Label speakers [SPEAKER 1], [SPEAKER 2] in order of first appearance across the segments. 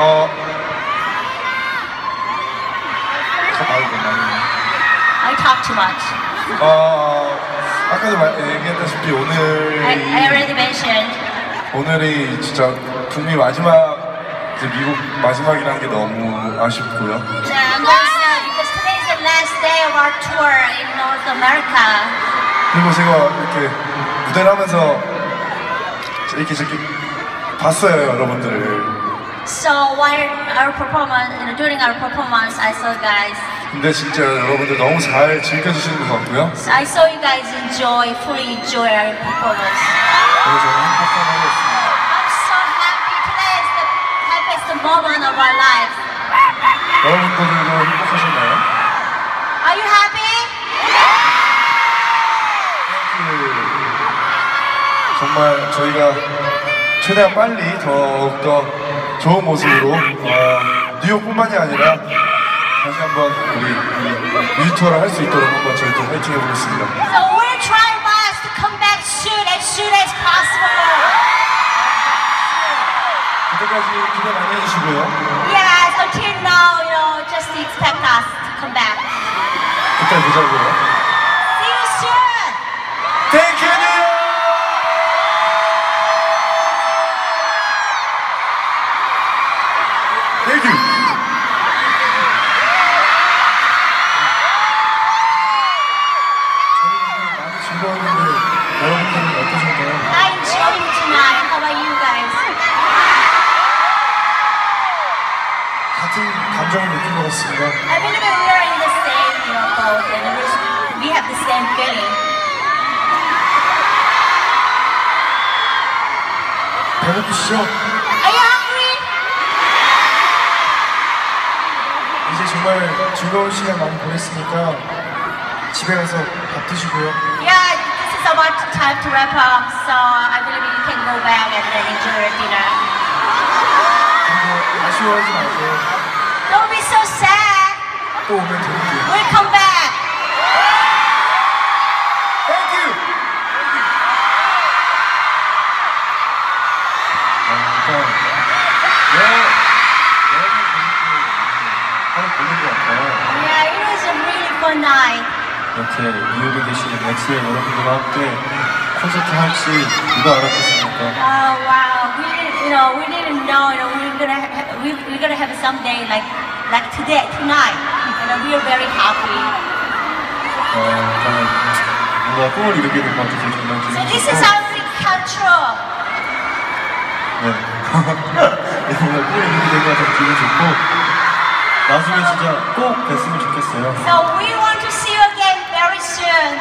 [SPEAKER 1] 어. 아이고.
[SPEAKER 2] I talk too much.
[SPEAKER 1] 어, 아까도 말, 얘기했다시피
[SPEAKER 2] I, I
[SPEAKER 1] 오늘이,
[SPEAKER 2] already mentioned.
[SPEAKER 1] 오늘이 진짜 북미 마지막, 이제 미국 마지막이라는 게 너무 아쉽고요.
[SPEAKER 2] And also, because today is the last day of our tour in North America.
[SPEAKER 1] 그리고 제가 이렇게 무대를 하면서 이렇게 저렇게 봤어요, 여러분들을.
[SPEAKER 2] So while our performance, you know, during our performance, I saw you guys.
[SPEAKER 1] 근데 진짜 여러분들 너무 잘 즐겨주시는 것 같고요.
[SPEAKER 2] So I saw you guys enjoy, fully enjoy our performance.
[SPEAKER 1] 그래서 저는 행복하겠습니다.
[SPEAKER 2] I'm so happy. Today is the happiest moment of our lives.
[SPEAKER 1] 여러분들도 행복하셨나요?
[SPEAKER 2] Are you happy?
[SPEAKER 1] 그 정말 저희가 최대한 빨리 더욱더 좋은 모습으로 어, 뉴욕뿐만이 아니라 다시 한번 우리 이 뮤지투어를 할수 있도록 한번 저희도 파이팅 해보겠습니다.
[SPEAKER 2] So we'll try our best to come back soon, as soon as possible.
[SPEAKER 1] 그때까지 기대 많이 해주시고요.
[SPEAKER 2] Yes, until now, you know, just expect us to come back.
[SPEAKER 1] 그때 보자고요.
[SPEAKER 2] I believe that we are in the same, you know, boat, and we're- we have the same feeling.
[SPEAKER 1] 배고프시죠?
[SPEAKER 2] Are you hungry?
[SPEAKER 1] 이제 정말 즐거운 시간 많이 보냈으니까 집에 가서 밥 드시고요.
[SPEAKER 2] Yeah, this is about time to wrap up, so I believe you can go back and then enjoy your dinner.
[SPEAKER 1] 그리고 아쉬워하지 마세요.
[SPEAKER 2] Don't be so sad.
[SPEAKER 1] 또 오면 드릴게요.
[SPEAKER 2] We'll come back.
[SPEAKER 1] Thank you! 아, 일단 여러 여러분 하루 보낸 것 같아요.
[SPEAKER 2] Yeah, it was a really fun night.
[SPEAKER 3] 이렇게 뉴욕에 계시는 넥스의 여러분들과 함께 콘서트 할지 누가 알았겠습니까?
[SPEAKER 2] Oh wow, we didn't, you know, we didn't know, you know, we were gonna, ha- we, we're gonna have someday like, Like today, tonight. Know, we are very happy.
[SPEAKER 3] 어, 뭔가 꿈을 이루게 된것 같아서 정말
[SPEAKER 2] So this is come true.
[SPEAKER 3] 네. 뭔가 꿈을 이루게 된것 같아서 기분이 좋고 나중에 진짜 꼭 뵀으면 좋겠어요.
[SPEAKER 2] So we want to see you again very soon.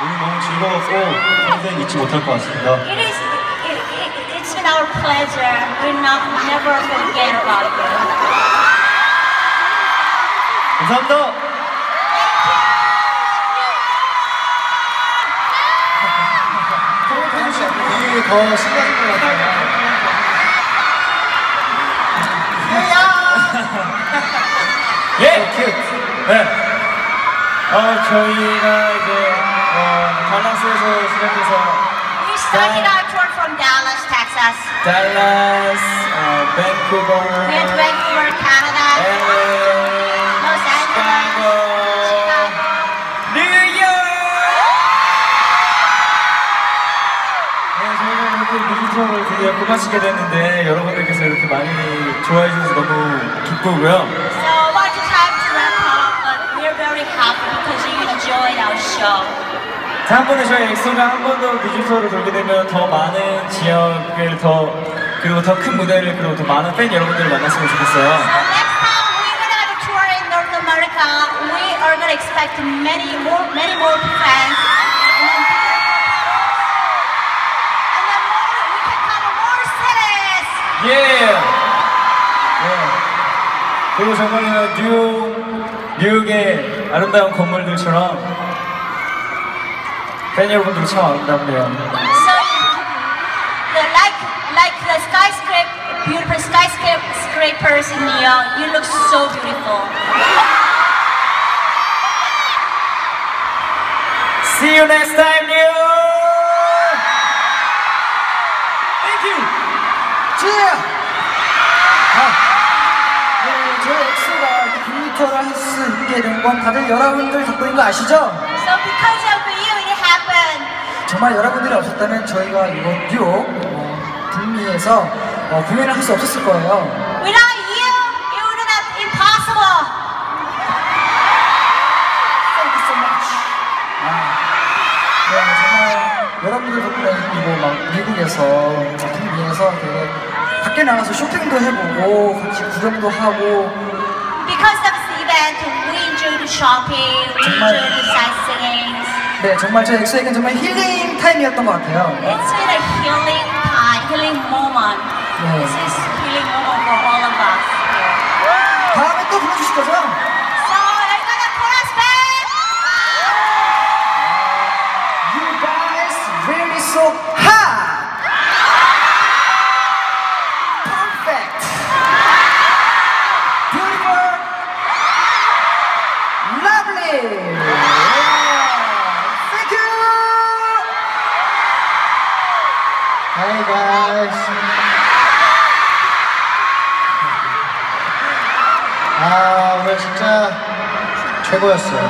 [SPEAKER 3] 오늘 너무 즐거웠고 평생 잊지 못할 것 같습니다.
[SPEAKER 2] It is, it, it, it's been our pleasure. We're not, never forget about you.
[SPEAKER 3] 감사합니다.
[SPEAKER 1] 더 신나는 것 같아요.
[SPEAKER 3] 예! 네. 어, 저희가 이제 어, 달라스에서 시작해서
[SPEAKER 2] We from Dallas,
[SPEAKER 3] 어,
[SPEAKER 2] We went to Vancouver, Canada,
[SPEAKER 3] LA,
[SPEAKER 2] Los Angeles, Chicago.
[SPEAKER 3] 뉴욕! 네, 저희가 이렇게 뮤지컬을 드디어 끝마치게 됐는데 여러분들께서 이렇게 많이 좋아해 주셔서 너무 기쁘고요.
[SPEAKER 2] So the time to wrap up, but we're very happy because you enjoyed our show.
[SPEAKER 3] 다음번에 저희 엑소가 한 번 더 뮤지컬을 돌게 되면 더 많은 지역을 더 그리고 더 큰 무대를 그리고 더 많은 팬 여러분들을 만났으면 좋겠어요.
[SPEAKER 2] Expect many more, many more fans. And and then more, we can cover more cities.
[SPEAKER 3] 예. 네. 그리고 정말 뉴욕 뉴욕의 아름다운 건물들처럼 팬 여러분들이 참 아름답네요.
[SPEAKER 2] So, the, like, like the skyscraper, beautiful skyscrapers in New York, you look so beautiful.
[SPEAKER 3] See you next time, New. Thank you.
[SPEAKER 4] 네, 저희 이렇게 9m를 할 수 있게 된 건 다들 여러분들 덕분인 거 아시죠?
[SPEAKER 2] So because
[SPEAKER 4] 정말 여러분들이 없었다면 저희가 이번 뉴욕 어, 북미에서 어, 공연을 할 수 없었을 거예요.
[SPEAKER 2] Without you, it would have been impossible.
[SPEAKER 4] Thank you so much. 아, 네, 정말 여러분들 덕분에 그리고 막 미국에서 북미에서 되게 밖에 나가서 쇼핑도 해보고 같이 구경도 하고
[SPEAKER 2] Because of this event, we enjoyed shopping, we
[SPEAKER 4] 정말-
[SPEAKER 2] enjoyed the sightseeing.
[SPEAKER 4] 네, 정말 저희 엑소에겐 정말 힐링 타임이었던 것 같아요.
[SPEAKER 2] It's been a healing time, healing moment.
[SPEAKER 4] 네.
[SPEAKER 2] This is healing moment for all of us.
[SPEAKER 4] 다음에 또 불러주실 거죠?
[SPEAKER 5] 최고였어요.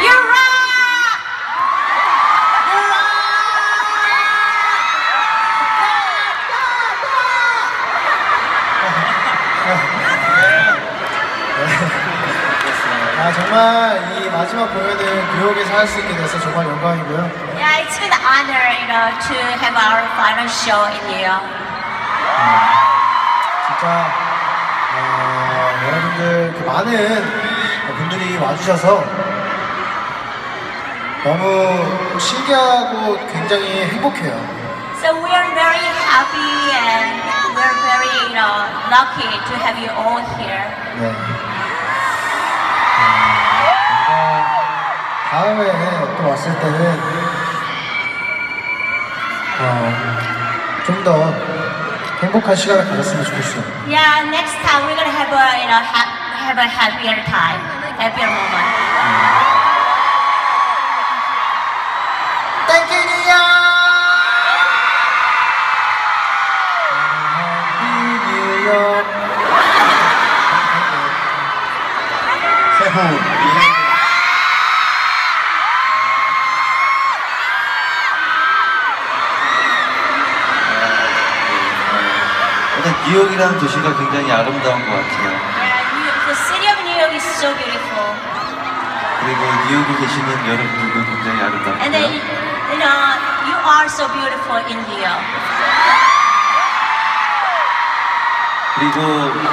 [SPEAKER 2] You rock! You
[SPEAKER 5] 아 정말 이 마지막 공연을 뉴욕에서 할 수 있게 돼서 정말 영광이고요.
[SPEAKER 2] Yeah, it's been an honor, you know, to have our final show in New York.
[SPEAKER 5] 진짜 어, 여러분들 그 많은 분들이 와주셔서 너무 신기하고 굉장히 행복해요.
[SPEAKER 2] So we are very happy and we're very, you know, lucky to have you all here.
[SPEAKER 5] 네. 어, 다음에 또 왔을 때는 어, 좀더 행복한 시간을 가졌으면 좋겠어요.
[SPEAKER 2] Yeah, next time we're gonna have a, you know, ha- have a happier time, happier moment.
[SPEAKER 5] Thank you, New York! Happy New York. 새해
[SPEAKER 6] 일단 뉴욕이라는 도시가 굉장히 아름다운 것 같아요.
[SPEAKER 2] Yeah, New- the city of New York is so beautiful.
[SPEAKER 6] 그리고 뉴욕에 계시는 여러분들도 굉장히
[SPEAKER 2] And then,
[SPEAKER 6] 아름답고요.
[SPEAKER 2] you know, you are so beautiful in York.
[SPEAKER 6] 그리고 그,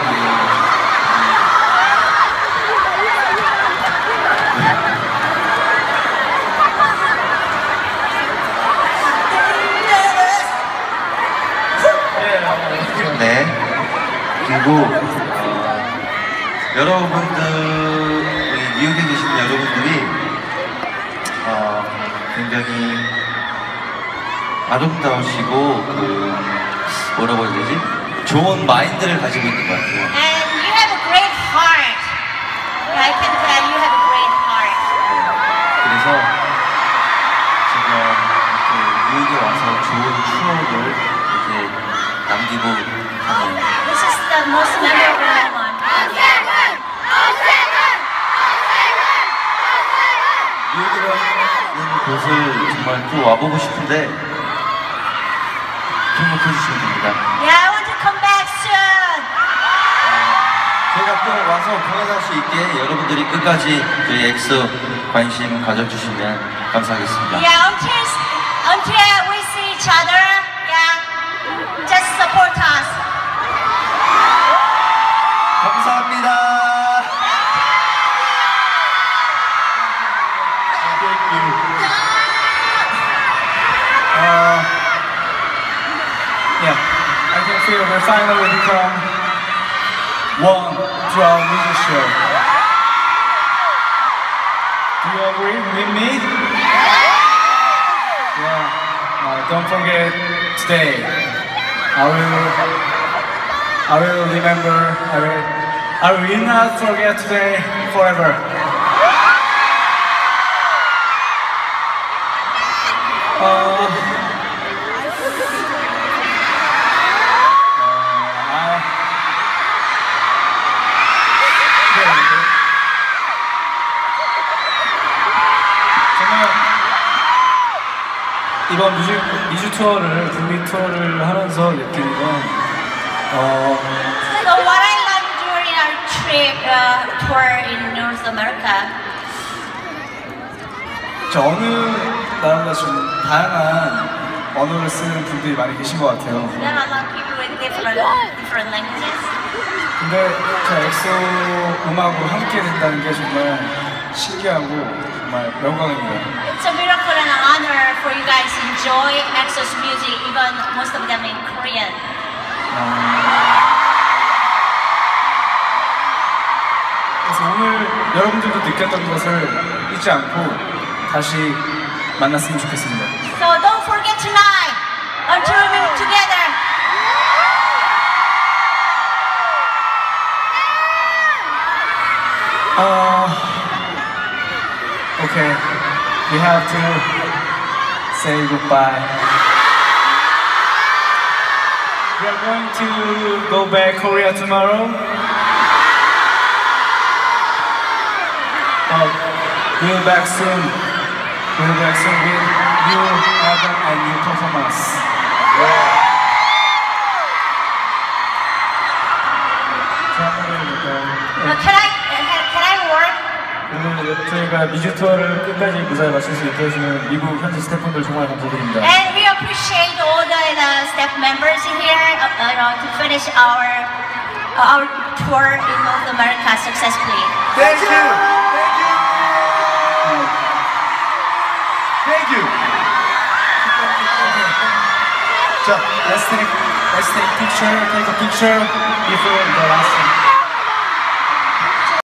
[SPEAKER 6] 네. 그리고 어, 여러분들 우리 뉴욕에 계신 여러분들이 어, 굉장히 아름다우시고 그 뭐라고 해야 되지? 좋은 마인드를 가지고 있는 것 같아요.
[SPEAKER 2] And you have a great heart. I can tell you have a great heart.
[SPEAKER 6] 그래서 제가 이렇게 뉴욕에 와서 좋은 추억을 이제 남기고 가네요.
[SPEAKER 2] This is the most memorable moment.
[SPEAKER 6] 뉴욕 이라는 곳을 정말 또 와보고 싶은데 등록해 주시면 됩니다.
[SPEAKER 2] Yeah, I want to come back soon.
[SPEAKER 6] 제가 또 와서 공연할 수 있게 여러분들이 끝까지 저희 엑소 관심 가져주시면 감사하겠습니다.
[SPEAKER 2] Yeah, until until we see each other. Yeah, just support us.
[SPEAKER 3] We finally become one to our music show. Do you agree with me? Yeah. Uh, don't forget today. I will. I will remember. I will. I will not forget today forever. Uh, 이번 미주, 미주 투어를 북미 투어를 하면서 느끼는 건 어,
[SPEAKER 2] So what I learned during our trip uh, tour in North America,
[SPEAKER 3] 저 어느 나라보다 좀 다양한 언어를 쓰는 분들이 많이 계신 것 같아요.
[SPEAKER 2] there are a lot of people with different different languages.
[SPEAKER 3] 근데 저 엑소 음악으로 함께 된다는 게 정말 신기하고 정말 영광입니다.
[SPEAKER 2] It's a miracle for you guys to enjoy EXO's music, even most of them in Korean.
[SPEAKER 3] 그래서 오늘 여러분들도 느꼈던 것을 잊지 않고 다시 만났으면 좋겠습니다.
[SPEAKER 2] So don't forget tonight until we meet together.
[SPEAKER 3] Uh, okay, we have to say goodbye. We are going to go back Korea tomorrow. But we'll be back soon. We'll be back soon with new album and new performance.
[SPEAKER 2] Uh, can I uh, can I work?
[SPEAKER 3] 오늘 저희가 미주 투어를 끝까지 무사히 마칠 수 있게 해주는 미국 현지 스태프분들 정말 감사드립니다.
[SPEAKER 2] And we appreciate all the, the staff members here uh, uh, you know, to finish our uh, our tour in North America successfully.
[SPEAKER 1] Thank you. Thank you. Thank you. 자,
[SPEAKER 3] Let's take let's take picture, take a picture before the last.